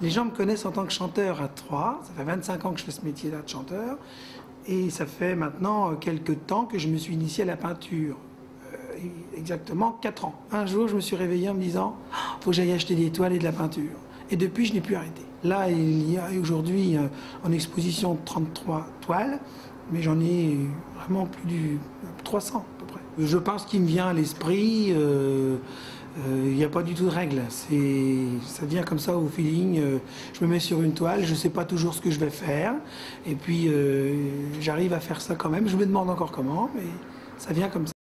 Les gens me connaissent en tant que chanteur à Troyes. Ça fait 25 ans que je fais ce métier-là de chanteur. Et ça fait maintenant quelques temps que je me suis initié à la peinture. Euh, exactement 4 ans. Un jour, je me suis réveillé en me disant il faut que j'aille acheter des toiles et de la peinture. Et depuis, je n'ai plus arrêté. Là, il y a aujourd'hui euh, en exposition 33 toiles, mais j'en ai vraiment plus de 300 à peu près. Je pense qu'il me vient à l'esprit. euh, il n'y a pas du tout de règle. Ça vient comme ça au feeling. euh, je me mets sur une toile, je ne sais pas toujours ce que je vais faire. Et puis, euh, j'arrive à faire ça quand même. Je me demande encore comment, mais ça vient comme ça.